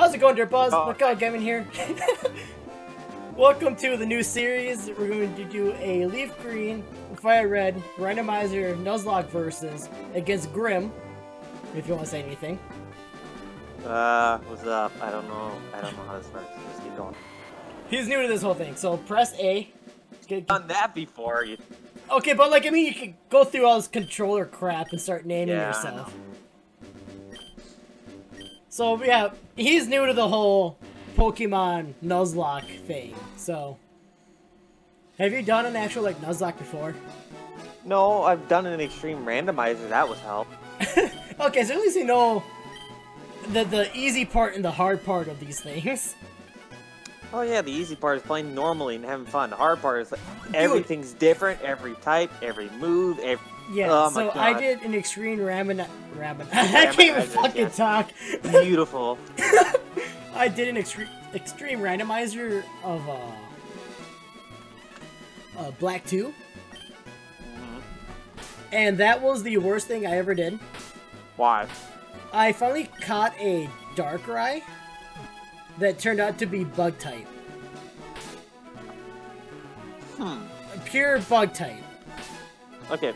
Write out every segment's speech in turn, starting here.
How's it going, Dirt Buzz? Oh. Look out, Gavin here. Welcome to the new series. We're going to do a Leaf Green, Fire Red, Randomizer, Nuzlocke versus against Grim. If you want to say anything. Uh, what's up? I don't know. I don't know how this works. Just keep going. He's new to this whole thing, so press A. Get- Done that before. You... Okay, but like I mean, you can go through all this controller crap and start naming Yeah, yourself. So yeah, he's new to the whole Pokemon Nuzlocke thing. So, have you done an actual like Nuzlocke before? No, I've done an extreme randomizer. That was help. Okay, so at least you know the the easy part and the hard part of these things. Oh yeah, the easy part is playing normally and having fun. The hard part is like everything's different. Every type, every move, every... Yeah, Oh so I did an extreme ramen ramen. I can't even Randomizer, fucking yes. talk. beautiful. I did an extreme extreme randomizer of uh, uh Black 2 Mhm. and that was the worst thing I ever did. Why? I finally caught a Darkrai that turned out to be bug type. Hmm. Pure bug type. Okay,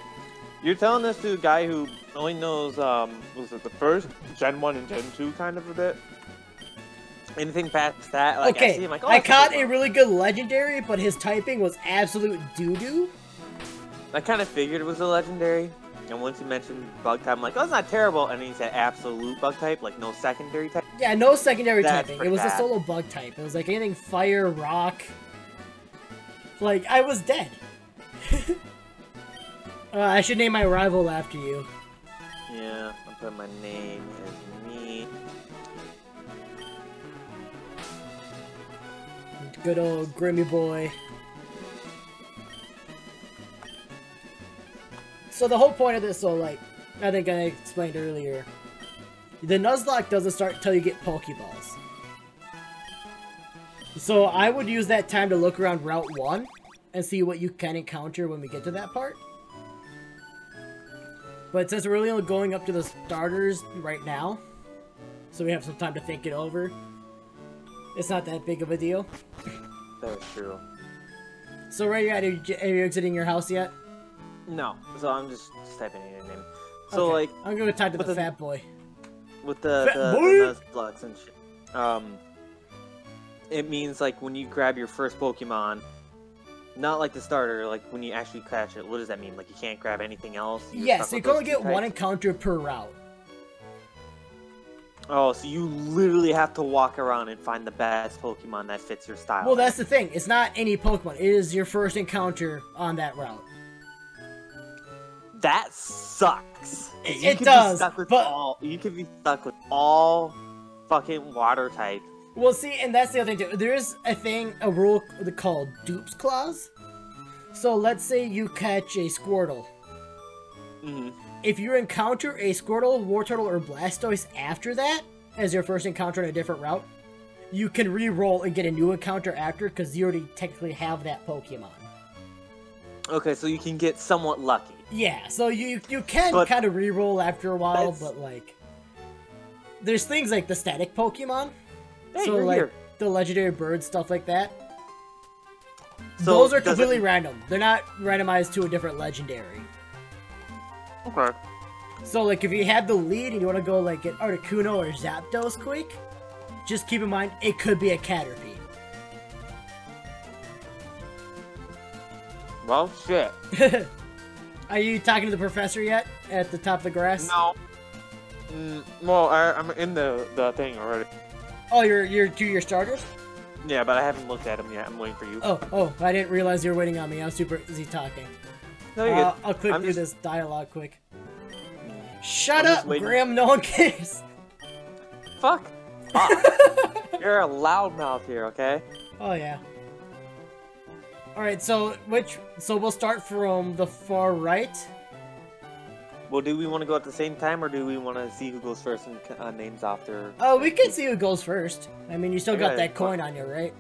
you're telling this to a guy who only knows um, was it the first Gen One and Gen Two kind of a bit. Anything past that, like I see him like, oh, I caught good a really good legendary, but his typing was absolute doo-doo. I kind of figured it was a legendary, and once you mentioned bug type, I'm like, oh, it's not terrible. And then he said absolute bug type, like no secondary type. Yeah, no secondary That's typing. It was a solo bug type. It was like anything fire, rock. Like, I was dead. uh, I should name my rival after you. Yeah, I'm putting my name as me. Good old Grimmy boy. So the whole point of this, so like, I think I explained earlier, the Nuzlocke doesn't start until you get Pokeballs. So I would use that time to look around Route 1 and see what you can encounter when we get to that part. But since we're really only going up to the starters right now, so we have some time to think it over, it's not that big of a deal. That's true. So at? Are you, are you exiting your house yet? No, so I'm just, just typing in your name. So Okay. like I'm gonna talk to the the- fat boy. with the Fat the, boy. the Nuzlockes and shit, um, it means like when you grab your first Pokemon, not like the starter, like when you actually catch it. What does that mean? Like you can't grab anything else? You're Yes, you can only get one encounter per route. Oh, so you literally have to walk around and find the best Pokemon that fits your style. Well, that's the thing. It's not any Pokemon. It is your first encounter on that route. that sucks. It- you it does, Be stuck with but- all, you could be stuck with all fucking water type. Well, see, and that's the other thing too. There is a thing, a rule called Dupes Clause. So let's say you catch a Squirtle. hmm If you encounter a Squirtle, Wartortle, or Blastoise after that, as your first encounter on a different route, you can re-roll and get a new encounter after because you already technically have that Pokemon. Okay, so you can get somewhat lucky. Yeah, so you you can But- kind of re-roll after a while, but like, there's things like the static Pokemon, Hey, so like here. the legendary birds, stuff like that. So Those are does it- completely random. They're not randomized to a different legendary. Okay. So like if you have the lead and you want to go like get Articuno or Zapdos quick, just keep in mind it could be a Caterpie. Well, shit. Are you talking to the professor yet? At the top of the grass? No. Mm, well, I, I'm in the, the thing already. Oh, you're you're to your starters? Yeah, but I haven't looked at him yet. I'm waiting for you. Oh, oh, I didn't realize you were waiting on me. I'm super busy talking. no, you're Uh, good. I'll click I'm through just- this dialogue quick. Shut I'm up. Graham. No one cares. Fuck. Fuck. you're a loudmouth here, okay? Oh yeah. All right. So which? So we'll start from the far right. Well, do we want to go at the same time, or do we want to see who goes first and uh, names after? Oh, we can see who goes first. I mean, you still got Okay. that coin on you, right?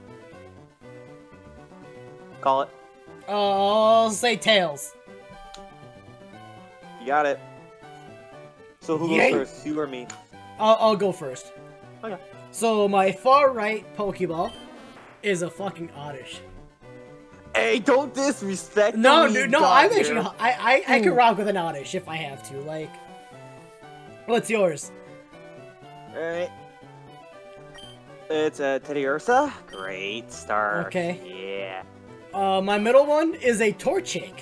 Call it. Oh, I'll say tails. You got it. So who Yay. goes first, you or me? I'll, I'll go first. Okay. So my far right Pokeball is a fucking Oddish. Hey, don't disrespect. No, dude, no, I'm here. actually I I, I can rock with an Oddish if I have to. Like, what's yours? Alright. It's a Teddiursa. Great start. Okay. Yeah. Uh, my middle one is a Torchic.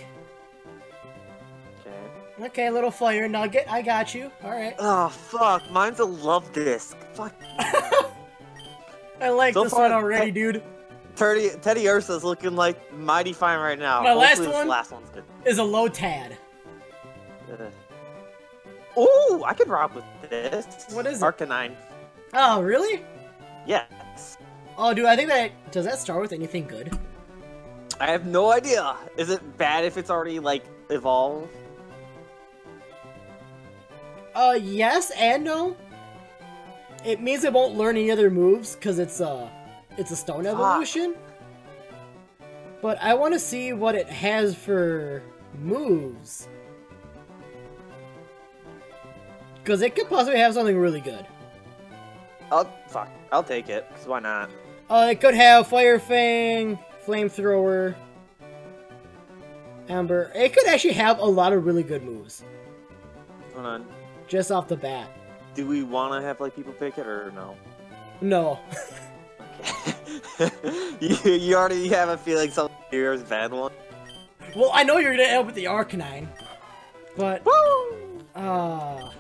Okay. Okay, little fire nugget. I got you. All right. Oh fuck, mine's a Luvdisc. Fuck. I like So this far, one already, dude. Teddy Teddiursa's looking like mighty fine right now. My last Hopefully this one? last one's good. Is a Lotad. Oh, I could rock with this. What is it? Arcanine. Oh, really? Yes. Oh, dude, I think that does that start with anything good? I have no idea. Is it bad if it's already like evolved? Uh, yes and no. It means it won't learn any other moves because it's a, it's a stone evolution. But I want to see what it has for moves. Because it could possibly have something really good. I'll fuck. I'll take it. Cause why not? Uh, it could have Fire Fang, Flamethrower, Ember. It could actually have a lot of really good moves. Hold on. Just off the bat. Do we want to have like people pick it or no? No. You, you already have a feeling something here is a bad one. well, I know you're gonna end up with the Arcanine. But, Woo! uh...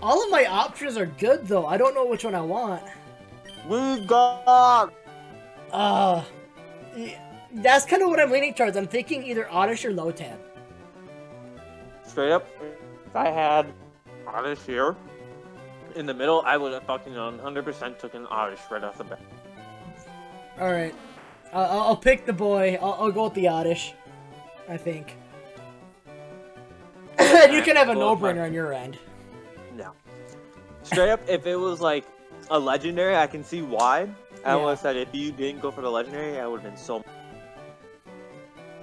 All of my options are good, though. I don't know which one I want. We got. Uh... That's kind of what I'm leaning towards. I'm thinking either Oddish or Lotad. Straight up, if I had Oddish here in the middle, I would have fucking 100% took an Oddish right off the bat. Alright. I'll I'll pick the boy. I'll, I'll go with the Oddish. I think. and you can have a no-brainer on your end. No. Straight up, if it was like a legendary, I can see why. I Yeah. would have said if you didn't go for the legendary, I would have been so.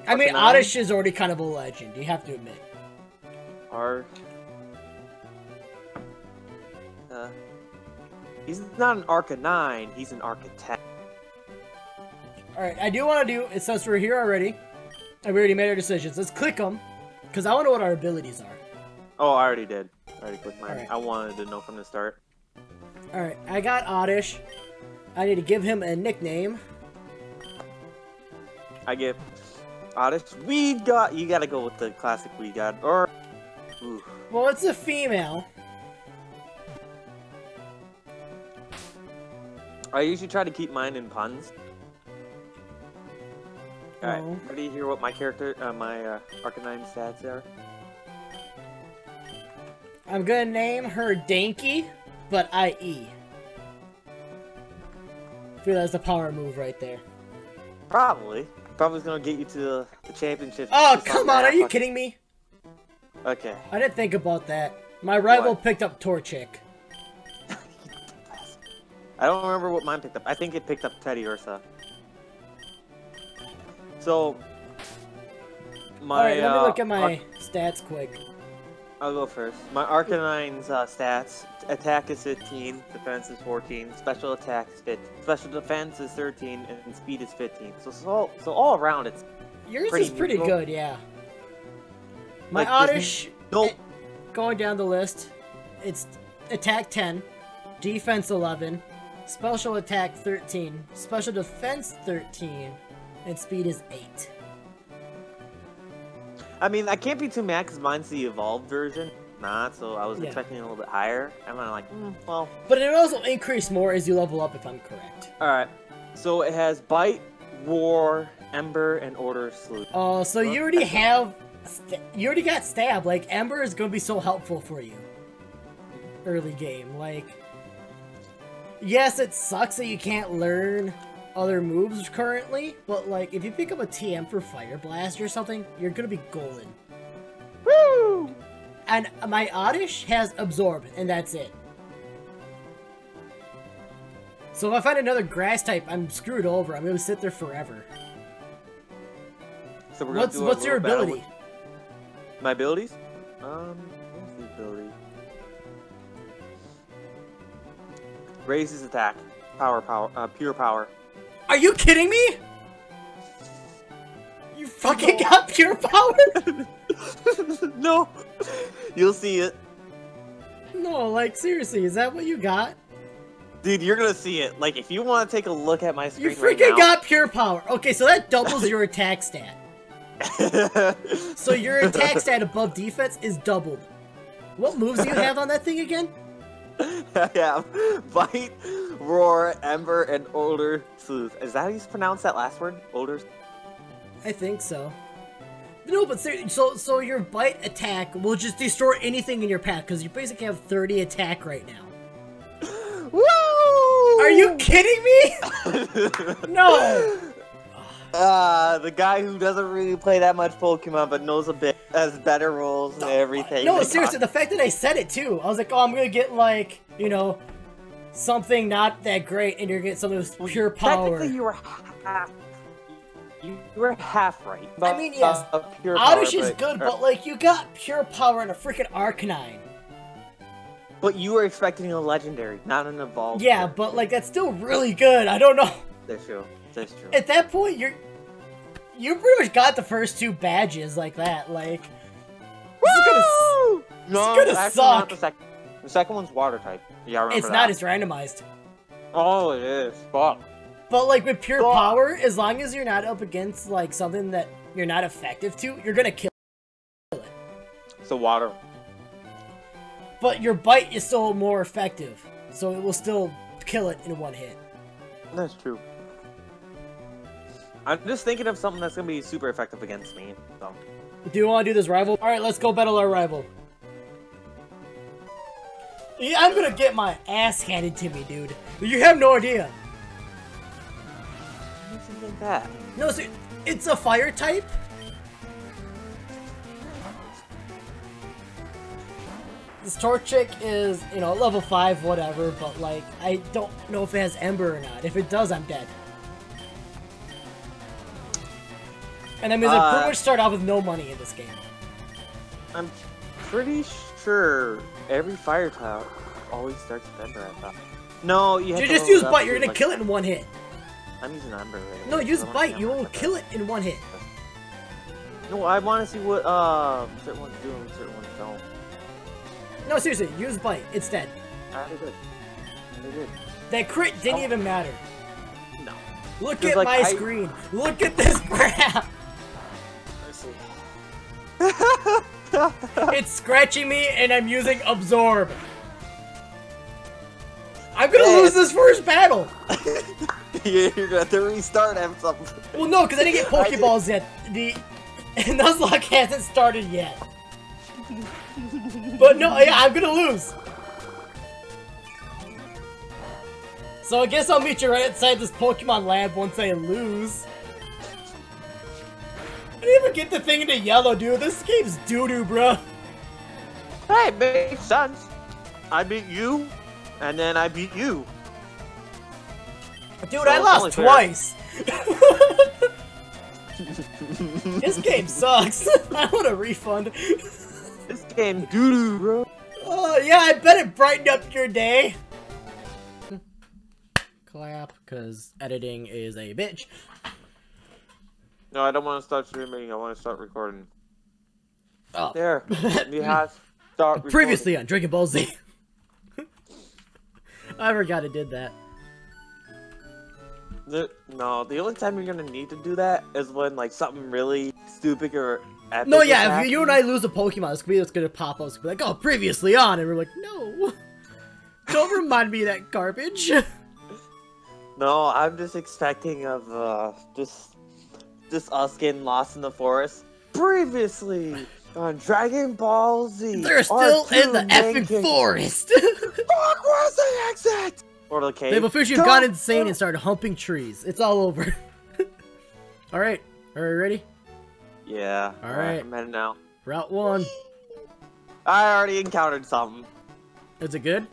I mean, Oddish is already kind of a legend, you have to admit. hard. Uh, he's not an Arcanine, he's an Architect. Alright, I do want to do, it since we're here already, and we already made our decisions, let's click them, because I want to know what our abilities are. Oh, I already did. I already clicked mine. Alright. I wanted to know from the start. Alright, I got Oddish. I need to give him a nickname. I get Oddish. Weed God. You gotta go with the classic Weed God. Or. Ooh. Well, it's a female. I usually try to keep mine in puns. Alright, Oh. ready to hear what my character, uh, my uh, Arcanine stats are? I'm gonna name her Danky, but IE. feel that's a power move right there. Probably. Probably gonna get you to the, the championship. Oh, come on, are you kidding me? Okay. I didn't think about that. My rival What? picked up Torchic. I don't remember what mine picked up. I think it picked up Teddiursa. So, my Alright, let me uh, look at my stats quick. I'll go first. My Arcanine's uh, stats: attack is 15, defense is 14, special attack is 15, special defense is 13, and speed is 15. So so, so all around it's Yours pretty is pretty neutral. good, yeah. My Like, Oddish, no. going down the list, it's attack 10, defense 11, special attack 13, special defense 13, and speed is 8. I mean, I can't be too mad because mine's the evolved version, not. So I was Yeah. expecting a little bit higher. I'm kinda like, mm, well, But it also increase more as you level up, if I'm correct. all right. So it has bite, roar, ember, and order salute. Oh, so you already have, st- you already got stab. Like Ember is gonna be so helpful for you. Early game, like. Yes, it sucks that you can't learn other moves currently, but like if you pick up a TM for Fire Blast or something, you're gonna be golden. Woo! And my Oddish has Absorb, and that's it. So if I find another grass type, I'm screwed over. I'm gonna sit there forever. So we're gonna What's do a what's your ability? with- My abilities? Um, raises attack, power, power, uh, pure power. Are you kidding me? You fucking got pure power? no, you'll see it, no, like seriously, is that what you got? dude. You're gonna see it. Like if you want to take a look at my You screen right freaking now. got pure power. Okay, so that doubles your attack stat. So your attack stat above defense is doubled. What moves do you have on that thing again? I have bite, roar, ember, and older sleuth. Is that how you pronounce that last word? Older. I think so. No, but so so your bite attack will just destroy anything in your path because you basically have 30 attack right now. Woo! Are you kidding me? No. Uh, the guy who doesn't really play that much Pokemon but knows a bit, has better rules and everything. No, seriously, the fact that I said it too, I was like, oh, I'm gonna get like, you know, something not that great, and you're gonna get something with pure power. Technically, you were half. You were half right. I mean, yes, Uh, pure power, Oddish is good, but like, you got pure power and a freaking Arcanine. but you were expecting a legendary, not an evolved. Yeah, but like, that's still really good. I don't know. that's true. That's true. At that point, you're. You pretty much got the first two badges like that. Like, this is gonna, Woo! No, gonna suck. not the second. The second one's water type. Yeah, I remember it's that. not as randomized. Oh, it is. Fuck. But like with pure Fuck. power, as long as you're not up against like something that you're not effective to, you're gonna kill. It. So water. But your bite is still more effective, so it will still kill it in one hit. That's true. I'm just thinking of something that's gonna be super effective against me. So. Do you want to do this rival? All right, let's go battle our rival. Yeah, I'm gonna get my ass handed to me, dude. You have no idea. You think that? No, so it's a fire type. This Torchic is, you know, level 5, whatever, but, like, I don't know if it has Ember or not. If it does, I'm dead. And that means I Uh, pretty much start off with no money in this game. I'm pretty sure every fire type always starts with Ember. I thought. No, you have You to just use Bite, you're gonna like- kill it in one hit. I'm using Ember. Right No, use wanna Bite, you will kill it in one hit. No, I want to see what uh certain ones do and certain ones don't. No, seriously, use Bite instead. Ah, they're good. They're good. That crit didn't Oh. even matter. No. Look at like, my I- screen. Look at this crap. It's scratching me and I'm using absorb. I'm gonna Hey. lose this first battle. You're gonna have to restart and something. Well, no, because I didn't get did- Pokeballs yet. The Nuzlocke hasn't started yet. But no, yeah, I'm gonna lose. So I guess I'll meet you right outside this Pokemon lab once I lose. I didn't even get the thing into yellow, dude. This game's doo-doo, bro. Hey, makes sense. I beat you, and then I beat you. Dude, So I lost twice. this game sucks. I want a refund. This game doo doo, bro. Oh, uh, yeah, I bet it brightened up your day. Clap, because editing is a bitch. No, I don't want to start streaming. I want to start recording. Oh. There, you have start. Recording. Previously on Dragon Ball Z. I forgot it did that. The, no, the only time you're gonna need to do that is when like something really stupid or epic. No, yeah, if happening. you and I lose a Pokemon, it's gonna be, it's gonna pop up. It's gonna be like, oh, previously on, and we're like, no. Don't remind me of that garbage. No, I'm just expecting of uh just just us getting lost in the forest. Previously on Dragon Ball Z. They're still R2 in the effing Mankey. forest. Fuck, where's the exit? Or the cave. They've officially Don't- gone insane and started humping trees. It's all over. all right, are we ready? Yeah. All right. I'm heading now. Route one. I already encountered something. Is it good?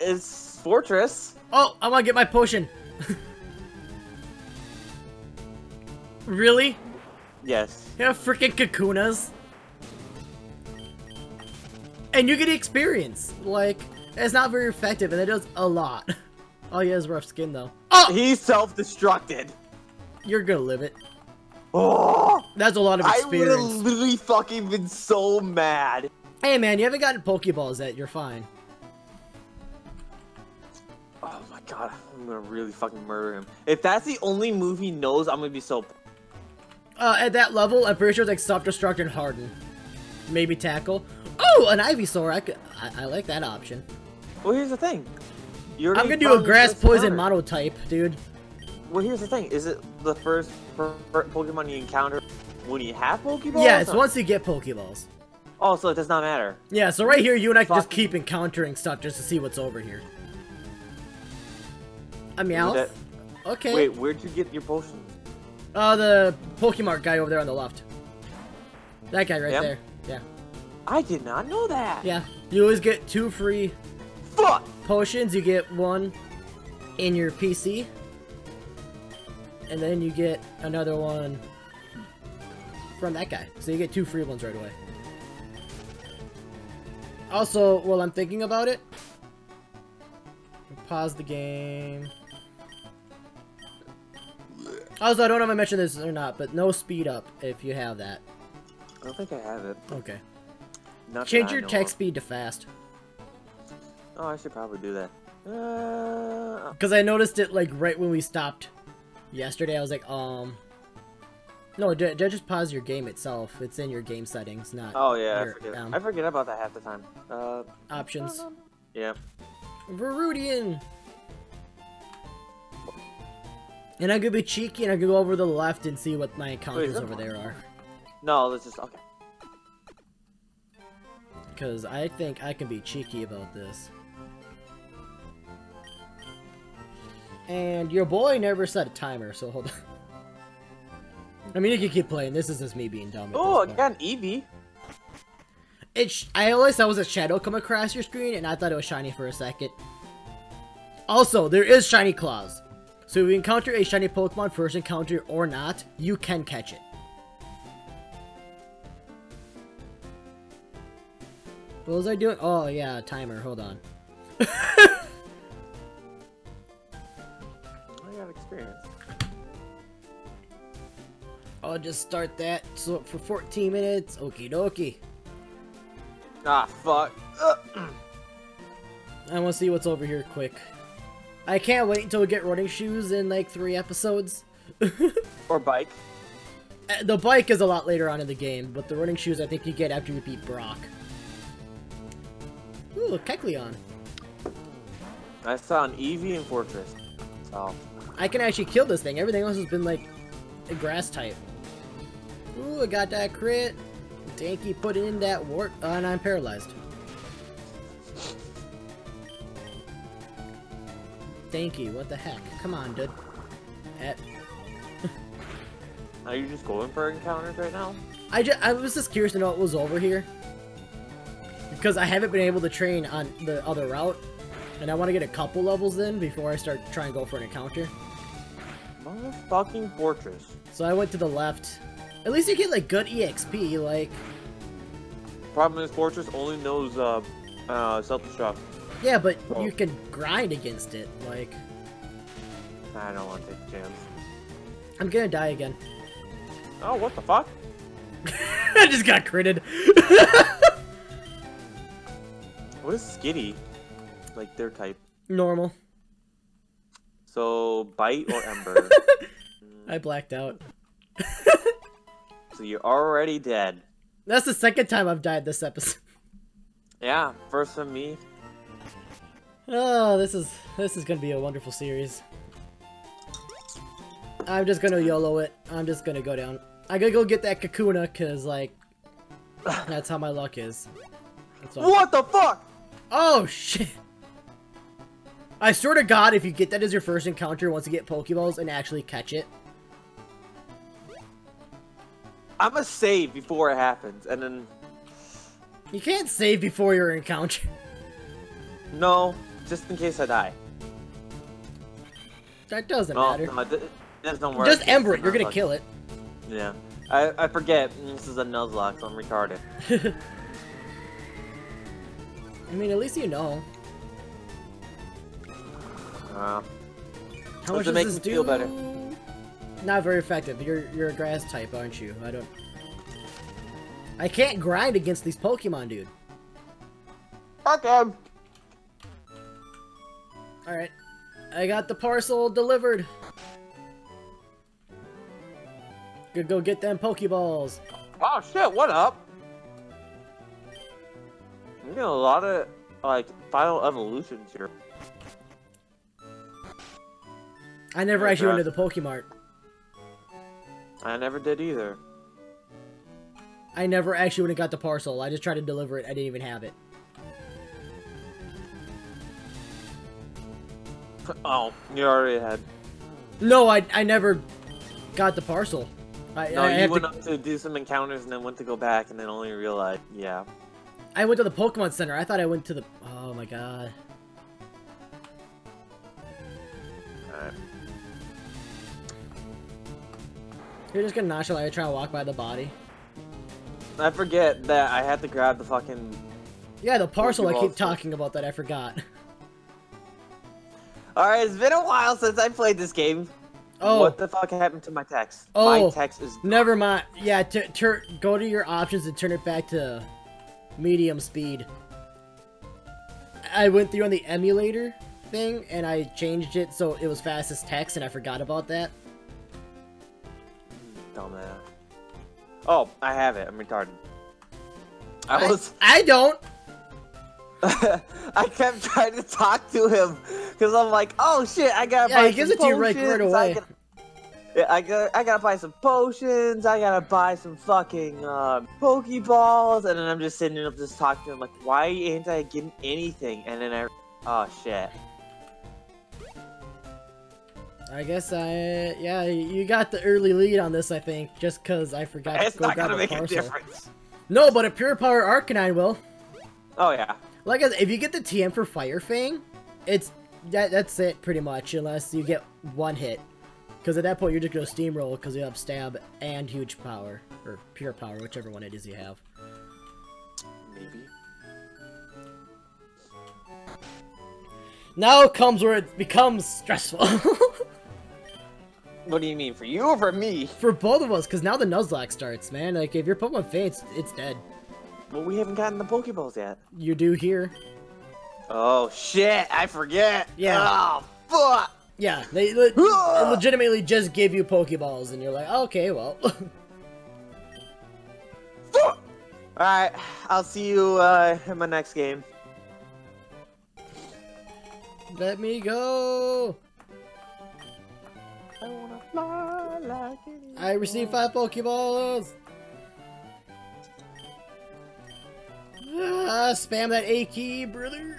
It's Forretress. Oh, I want to get my potion. really? Yes. You have freaking Kakunas? And you get experience. Like, It's not very effective, and it does a lot. Oh, he has rough skin, though. Oh! He self-destructed. You're gonna live it. Oh! That's a lot of experience. I would have literally fucking been so mad. Hey, man, you haven't gotten Pokeballs yet. You're fine. Oh my god, I'm gonna really fucking murder him. If that's the only move he knows, I'm gonna be so. Uh, at that level, I'm pretty sure it's like Self-Destruct and Harden. Maybe Tackle. Oh, an Ivysaur. I, could, I, I like that option. Well, here's the thing. You I'm gonna do a Grass Poison counter. Monotype, dude. Well, here's the thing. Is it the first Pokemon you encounter when you have Pokeballs? Yeah, it's or- once you get Pokeballs. Oh, so it does not matter. Yeah, so right here, you and I can just keep encountering stuff just to see what's over here. A Meowth? Okay. Wait, where'd you get your potions? Uh, the Pokemon guy over there on the left. That guy right Him? there. Yeah. I did not know that. Yeah. You always get two free Fuck. potions. You get one in your PC. And then you get another one from that guy. So you get two free ones right away. Also, while I'm thinking about it, pause the game. Also, I don't know if I mentioned this or not, but no speed up if you have that. I don't think I have it. Okay. Not Change your text of. speed to fast. Oh, I should probably do that. Uh, Because I noticed it, like, right when we stopped yesterday. I was like, um... No, ju- ju- just pause your game itself. It's in your game settings, not oh yeah, I forget. um, I forget about that half the time. Uh, options. yeah. Viridian! And I'm gonna be cheeky and I'm gonna go over to the left and see what my encounters that over there are. No, let's just okay. Because I think I can be cheeky about this. And your boy never set a timer, so hold on. I mean, you can keep playing. This is just me being dumb. Oh, I this point. got an Eevee. It sh I always saw was a shadow come across your screen, and I thought it was shiny for a second. Also, there is shiny claws. So if you encounter a shiny Pokemon first encounter or not, you can catch it. What was I doing? Oh yeah, timer. Hold on. I got experience. I'll just start that so for 14 minutes. Okie dokie. Ah, fuck. I want to see what's over here quick. I can't wait until we get running shoes in like three episodes. Or bike. Uh, The bike is a lot later on in the game, but the running shoes I think you get after you beat Brock. Ooh, Kecleon. I saw an Eevee and Forretress. So, I can actually kill this thing. Everything else has been like a grass type. Ooh, I got that crit. Danky put in that wart. Uh, and I'm paralyzed. Danky, what the heck? Come on, dude. Eh, are you just going for encounters right now? I, just, I was just curious to know what was over here. Because I haven't been able to train on the other route. And I want to get a couple levels in before I start trying to go for an encounter. Motherfucking Forretress. So I went to the left. At least you get like good EXP, like... Problem is, Forretress only knows uh, uh, self-destruct. Yeah, but Oh. you can grind against it, like... I don't want to take a chance. I'm gonna die again. Oh, what the fuck? I just got critted. What is Skitty? Like their type. Normal. So, Bite or Ember? Mm. I blacked out. so you're already dead. That's the second time I've died this episode. Yeah, first from me. Oh, this is this is gonna be a wonderful series. I'm just gonna YOLO it. I'm just gonna go down. I gotta go get that Kakuna, cause like that's how my luck is. What the fuck? Oh shit! I swear to God, if you get that as your first encounter, once you get Pokeballs and actually catch it, I'm a save before it happens, and then you can't save before your encounter. no, just in case I die. That doesn't No, matter. no, th- that doesn't work. Just Ember it. You're gonna kill it. Yeah, I I forget this is a Nuzlocke, so I'm retarded. I mean, at least you know. Uh, How Does much it make does this me do? feel better? Not very effective. You're you're a grass type, aren't you? I don't. I can't grind against these Pokemon, dude. fuck him. All right, I got the parcel delivered. Good, go get them Pokeballs. Oh shit! What up? I'm getting a lot of like final evolutions here. I never actually went to the Pokemart. I never did either. I never actually went and got the parcel. I just tried to deliver it. I didn't even have it. Oh, you already had. No, I I never got the parcel. I, No, I, you went to- up to do some encounters and then went to go back and then only realized, yeah. I went to the Pokemon Center. I thought I went to the. Oh my god. Alright. You're just gonna nonchalantly try to walk by the body. I forget that I had to grab the fucking. Yeah, the parcel. I keep talking about that. I forgot. Alright, it's been a while since I played this game. Oh, What the fuck happened to my text? Oh. My text is. never mind. Yeah, t- tur- go to your options and turn it back to medium speed. I went through on the emulator thing and I changed it so it was fastest text and I forgot about that. Dumbass. Oh, I have it. I'm retarded. I I- was. I don't. I kept trying to talk to him because I'm like, oh shit, I gotta Yeah, buy he gives some it to you right- right potions, away. I gotta, yeah, I gotta, I gotta buy some potions. I gotta buy some fucking um, Pokeballs, and then I'm just sitting up, just talking to him like, why ain't I getting anything? And then I, oh shit. I guess I yeah you got the early lead on this I think just because I forgot It's to go not grab gonna a make a parcel. difference. No, but a pure power Arcanine will. Oh yeah. Like I said, if you get the TM for Fire Fang, it's that that's it pretty much unless you get one hit. Because at that point you're just gonna steamroll because you have stab and huge power or pure power, whichever one it is you have. Maybe. Now comes where it becomes stressful What do you mean for you or for me? for both of us. Because now the Nuzlocke starts, man. Like if your Pokemon faints, it's dead. Well, we haven't gotten the Pokeballs yet. You do here. Oh shit! I forget. Yeah. Oh fuck. Yeah, they le- legitimately just give you Pokeballs, and you're like, okay, well. Fuck! Alright, I'll see you uh, in my next game. Let me go. I like I received five Pokeballs. Ah, spam that A key, brother.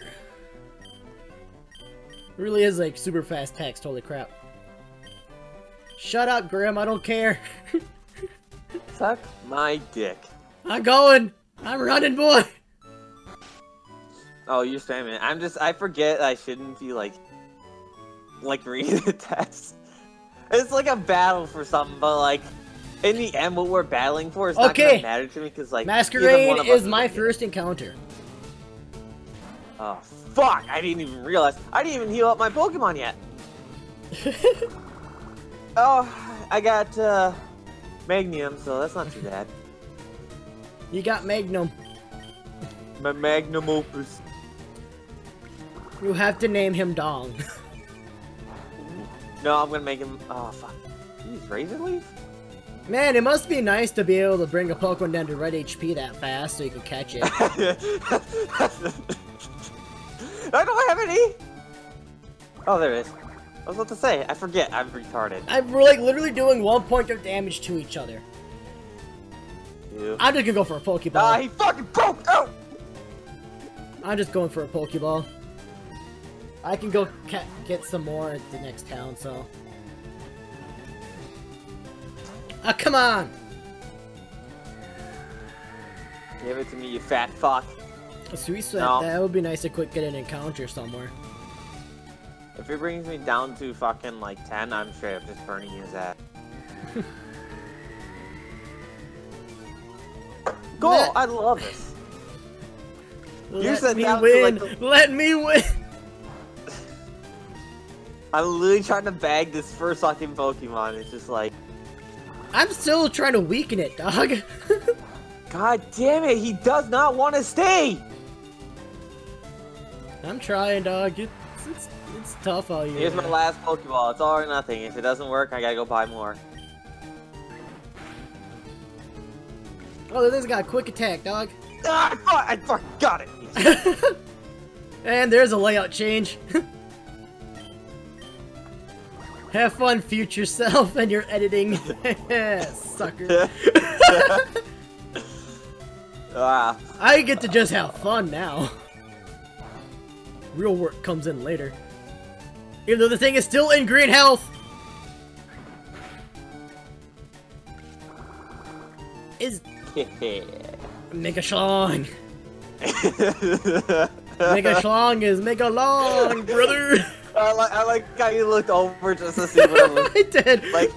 Really is like super fast text. Holy crap. Shut up, Grim. I don't care. Suck my dick. I'm going. I'm running, boy. Oh, you're spamming. I'm just. I forget I shouldn't be like, like reading the text. It's like a battle for something, but like, in the end, what we're battling for is not gonna matter to me because like, Masquerade one of us is my first encounter. Oh fuck! I didn't even realize. I didn't even heal up my Pokemon yet. Oh, I got uh, Magnium, so that's not too bad. you got Magnum. My Magnum Opus. You have to name him Dong. No, I'm gonna make him. Oh fuck. Jeez, Razor Leaf? Man, it must be nice to be able to bring a Pokemon down to red HP that fast so you can catch it. I don't have any. Oh, there it is. I was about to say, I forget. I'm retarded. I'm like literally doing one point of damage to each other. You. I'm just gonna go for a Pokeball. Ah, he fucking broke out. I'm just going for a Pokeball. I can go ca get some more at the next town, so. Ah, come on! Give it to me, you fat fuck. Sweet Scent. No. That would be nice to quick get an encounter somewhere. If it brings me down to fucking like 10, I'm straight up just burning his ass. Go! Let- I love this. Let said me win! like, Let me win! I'm literally trying to bag this first fucking Pokemon. It's just like, I'm still trying to weaken it, dog. God damn it, he does not want to stay! I'm trying, dog. It's, it's, it's tough out here. Here's my last Pokeball. It's all or nothing. If it doesn't work, I gotta go buy more. Oh, this got a quick attack, dog. Ah, I I got it! And there's a layout change. Have fun, future self, and your editing. Sucker. ah, I get to just have fun now. Real work comes in later. Even though the thing is still in green health. Is Mega Schlong. Mega Schlong is Mega Long, brother. I like I like how you looked over just to see what it was I did. like.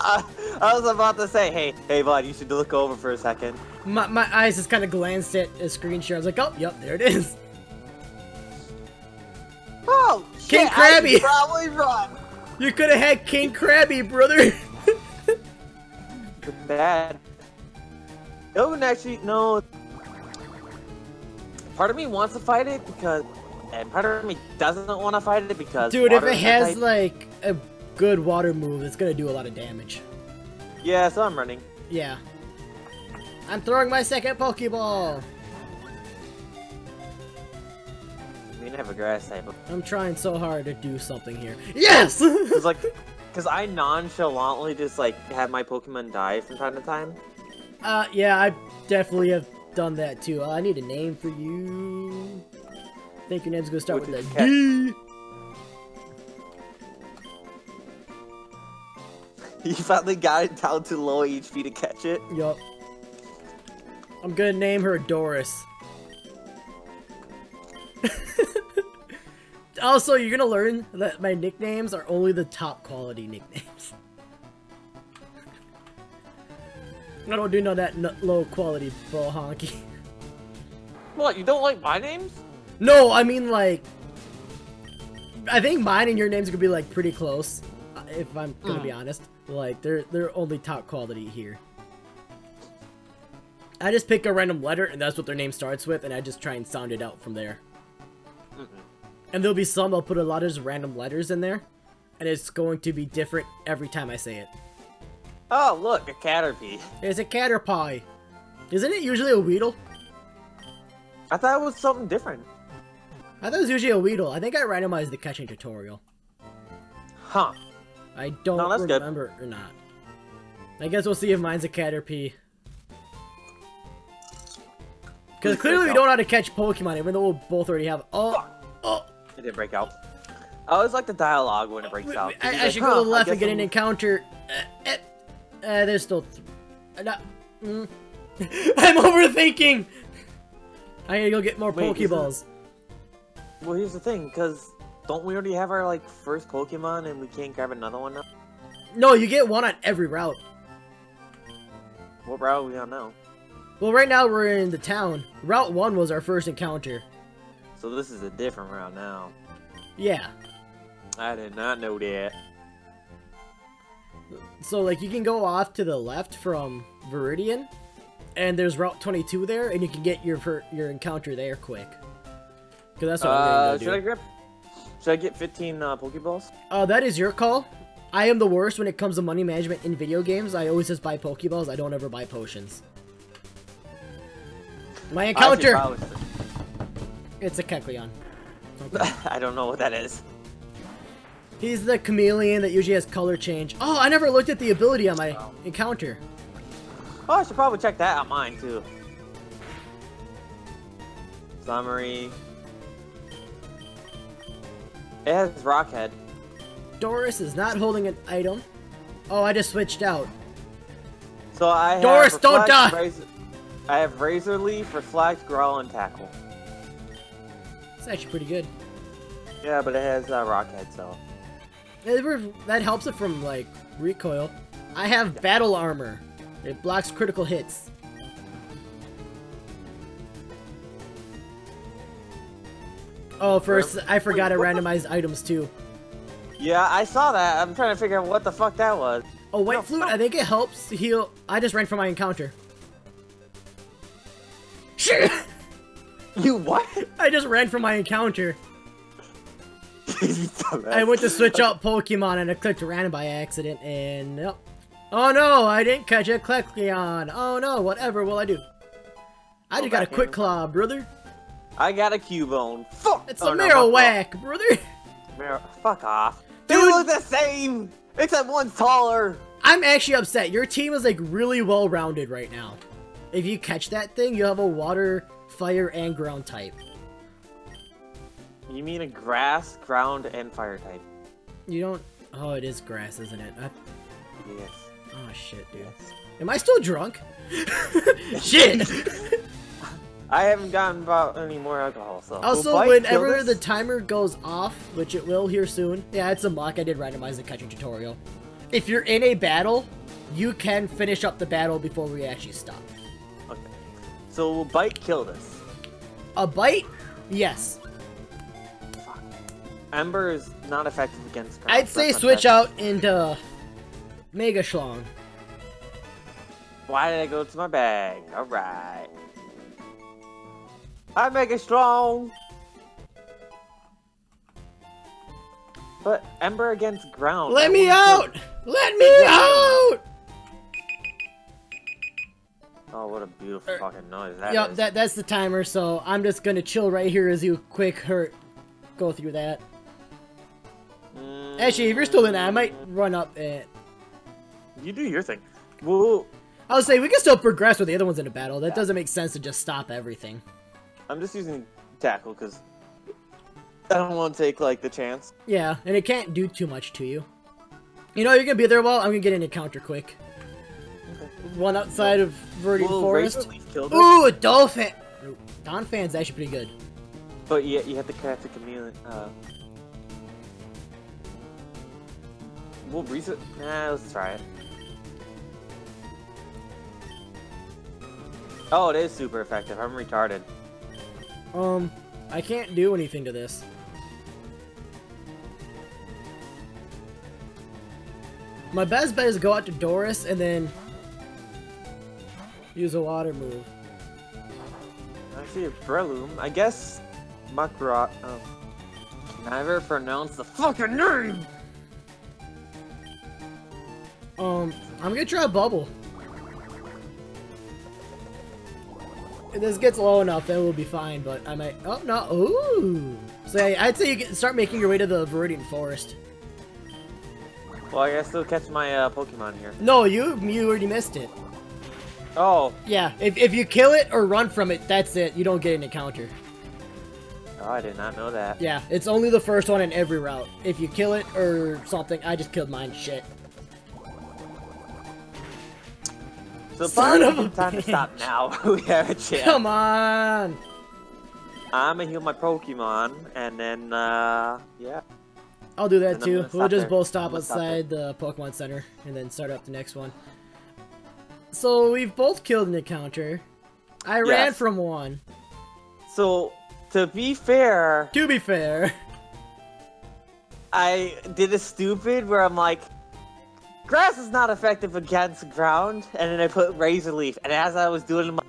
I, I was about to say, hey, hey, bud, you should look over for a second. My, my eyes just kind of glanced at a screen share. I was like, oh, yep, there it is. Oh, King shit, Krabby. probably run. You could have had King Krabby, brother. Bad. It would actually no. Part of me wants to fight it because, and part of me doesn't want to fight it because. Dude, if it has type. like a good water move, it's gonna do a lot of damage. yeah, so I'm running. Yeah. I'm throwing my second Pokeball. I mean, I have a grass type. I'm trying so hard to do something here. Yes! Cause like, cause I nonchalantly just like have my Pokemon die from time to time. uh, yeah, I definitely have done that too. Uh, I need a name for you. I think your name's gonna start What with a D. a you D. You finally got it down to low HP to catch it. Yup. I'm gonna name her Doris. also, you're gonna learn that my nicknames are only the top quality nicknames. I don't do none of that n low quality bull honky. What? You don't like my names? No, I mean like, I think mine and your names are gonna be like pretty close. uh, If I'm gonna be honest, like they're they're only top quality here. I just pick a random letter and that's what their name starts with, and I just try and sound it out from there. Mm-mm. And there'll be some I'll put a lot of just random letters in there, and it's going to be different every time I say it. Oh, look, a Caterpie. It's a Caterpie. Isn't it usually a Weedle? I thought it was something different. I thought it was usually a Weedle. I think I randomized the catching tutorial. Huh. I don't No, that's good. remember or not. I guess we'll see if mine's a Caterpie. Because clearly we out. don't know how to catch Pokemon, even though we both already have. Oh, Fuck. oh! It didn't break out. I always like the dialogue when it breaks out. I, I like, should "Huh, go to the left and get an I'm- encounter. Uh, uh, uh, there's still. Th uh, mm. I'm overthinking. I gotta go get more Wait, Pokeballs. Well, here's the thing, because don't we already have our like first Pokemon and we can't grab another one now? No, you get one on every route. What route are we on now? Well, right now we're in the town. Route one was our first encounter. So this is a different route now. Yeah. I did not know that. So like you can go off to the left from Viridian, and there's Route 22 there, and you can get your your encounter there quick. Cause that's what I'm Uh, gonna should I grab? Should I get 15 uh, Pokeballs? Uh, that is your call. I am the worst when it comes to money management in video games. I always just buy Pokeballs. I don't ever buy potions. My encounter. It's a Kecleon. I don't know what that is. He's the chameleon that usually has color change. Oh, I never looked at the ability on my Oh. encounter. Oh, I should probably check that on mine too. Summary. It has Rockhead. Doris is not holding an item. Oh, I just switched out. So I have Doris, don't die! Razor, I have Razor Leaf, Reflect, Growl, and Tackle. It's actually pretty good. Yeah, but it has uh, Rockhead, so. It That helps it from, like, recoil. I have battle armor. It blocks critical hits. Oh, first, I forgot I what the- randomized items too. Yeah, I saw that. I'm trying to figure out what the fuck that was. Oh, white No, flute. I think it helps heal. I just ran from my encounter. Shit! You what? I just ran from my encounter. I went to switch out Pokemon and I clicked random by accident and nope. Oh no, I didn't catch a Kecleon. Oh no, whatever will I do? I just got a quick claw, brother. I got a Cubone. Fuck. It's Oh, a no, Marrow fuck off. Marowak, brother. Mar- fuck off. They Dude. look the same, except one's taller. I'm actually upset. Your team is like really well rounded right now. If you catch that thing, you have a water, fire, and ground type. You mean a grass, ground, and fire type? You don't. Oh, it is grass, isn't it? I... Yes. Oh shit, dude. Am I still drunk? shit. I haven't gotten about any more alcohol, so. Also, Will whenever the timer goes off, which it will here soon, yeah, it's a mock. I did randomize the catching tutorial. If you're in a battle, you can finish up the battle before we actually stop. Okay. So will Bite kill this? A bite? Yes. Fuck. Ember is not effective against. ground, I'd say switch bad. out into Mega Schlong. Why did I go to my bag? Alright. I make it strong! But Ember against ground. Let me out! Let me out! Oh, what a beautiful Er, fucking noise that Yep, is. that, that's the timer, so I'm just gonna chill right here as you quick hurt go through that. Mm, Actually, if you're still in that, I might run up and... You do your thing. Well, I would say we can still progress with the other ones in the battle. That Yeah. doesn't make sense to just stop everything. I'm just using tackle because I don't want to take like the chance. Yeah, and it can't do too much to you. You know, you're gonna be there a while. I'm gonna get an encounter quick. One outside of Viridian Will Forest. Razor Leaf kill this? Ooh, a dolphin! Donphan's actually pretty good. But yeah, you have to catch a chameleon. Uh... We'll reset. Nah, let's try it. Oh, it is super effective. I'm retarded. Um, I can't do anything to this. My best bet is to go out to Doris and then use a water move. I see a Breloom. I guess Muckrot. Oh. Can I ever pronounce the fucking name? Um, I'm gonna try a bubble. If this gets low enough, then we'll be fine, but I might... Oh, no. Ooh! So yeah, I'd say you can start making your way to the Viridian Forest. Well, I guess still catch my uh, Pokemon here. No, you you already missed it. Oh, Yeah, if, if you kill it or run from it, that's it. You don't get an encounter. oh, I did not know that. Yeah, it's only the first one in every route. If you kill it or something, I just killed mine. Shit. So Son of a time to stop now. we have a chance. Come on! I'm gonna heal my Pokemon, and then, uh, yeah. I'll do that And too. We'll just there. both stop outside the Pokemon Center and then start up the next one. So we've both killed an encounter. I ran from one. So, to be fair, To be fair. I did a stupid where I'm like, grass is not effective against ground, and then I put Razor Leaf, and as I was doing my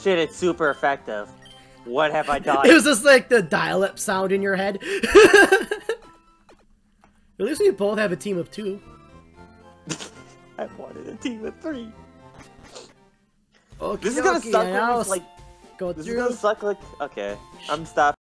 shit, it's super effective. What have I done? It was just like the dial-up sound in your head. At least we both have a team of two. I wanted a team of three. Okay, This is gonna okay, suck. like, go this is gonna suck. Like, okay, I'm stopping.